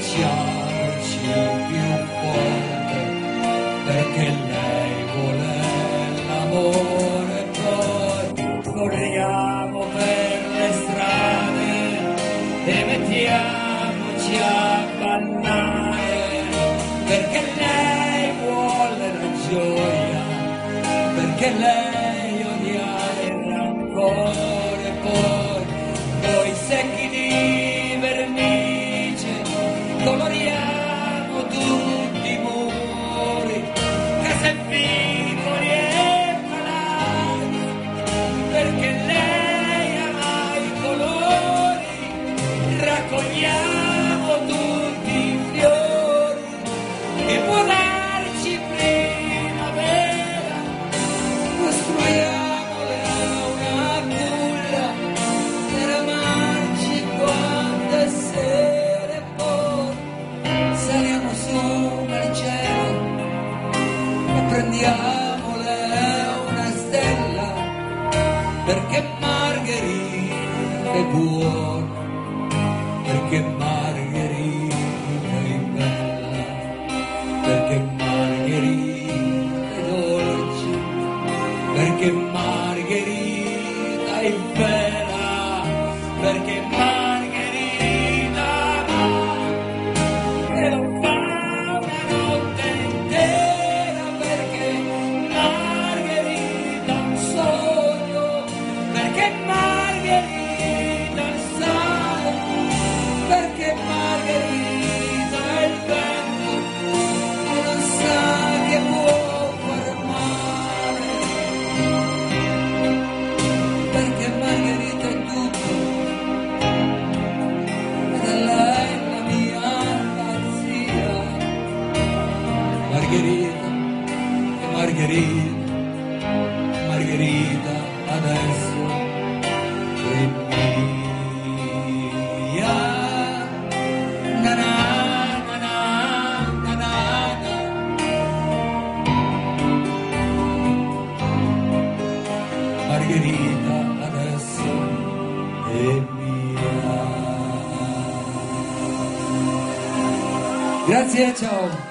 abbracciarci più forte perché lei vuole l'amore poi corriamo per le strade e mettiamoci a ballare perché lei vuole la gioia perché lei perché lei ama i colori raccogliamo prendiamole una stella perché Margherita è buona perché Margherita è bella perché Margherita è dolce perché Margherita è bella, perché Margherita Margherita adesso è mia na na na na na na Margherita adesso è mia. Grazie, ciao.